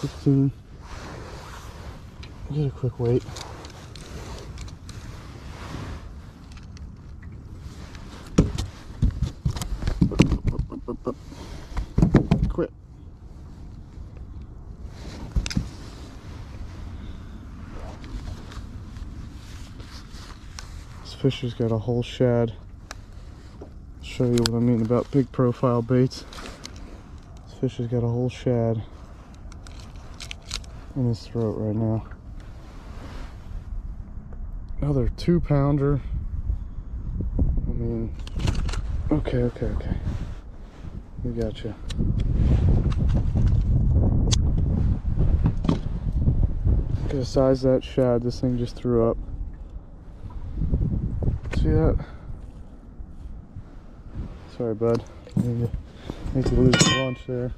16. Get a quick weight. Quit. This fish has got a whole shad. Show you what I mean about big profile baits. This fish has got a whole shad in his throat right now. Another two pounder. I mean, okay, okay, okay. We got you. Gotta size that shad. This thing just threw up. See that? Sorry, bud. Made you lose your lunch there.